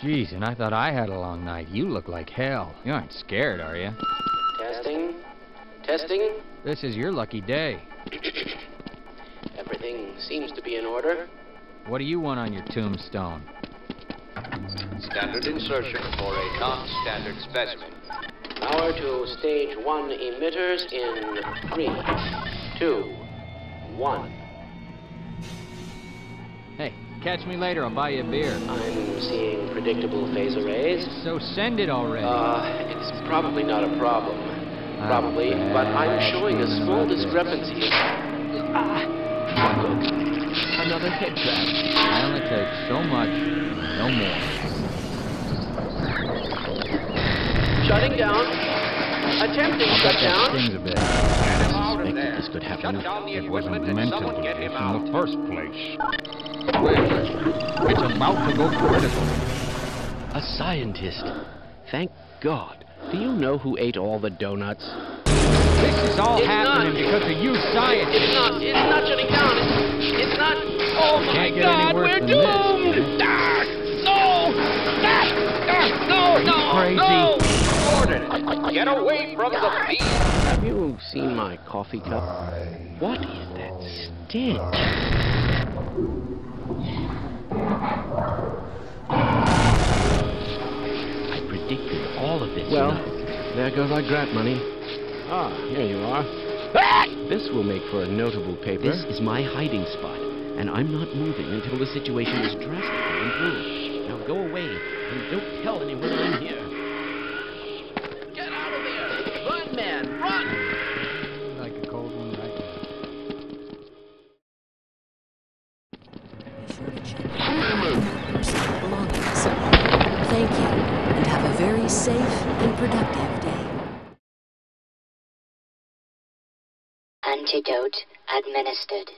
Jeez, and I thought I had a long night. You look like hell. You aren't scared, are you? Testing. Testing. This is your lucky day. Everything seems to be in order. What do you want on your tombstone? Standard insertion for a non-standard specimen. Power to stage one emitters in three, two, one. Hey, catch me later. I'll buy you a beer. I'm seeing predictable phase arrays. So send it already. Uh, it's probably not a problem. Probably, but I'm showing a small discrepancy. Ah, look, another head trap. I only take so much, no more. Shutting down. Attempting shutdown. Stings a bit. Suspected this could happen. Shut down It wasn't meant to someone do get this him in the first place. Well, it's about to go critical. A scientist. Thank God. Do you know who ate all the donuts? This is all It's happening not- because of you scientists. It's not. It's not shutting down. It's, it's not. Oh my Can't get God, worse we're than this, doomed! can it? Ah, no! Ah, ah, no! No! crazy? No! Order! Get away from the beam! Have you seen my coffee cup? What is that stench? I predicted all of this. Well, there goes our grant money. Ah, here you are. This will make for a notable paper. This is my hiding spot, and I'm not moving until the situation is drastically improved. Now go away, and don't tell anyone I'm here. Get out of there! Run, man, Thank you, and have a very safe and productive day. Antidote administered.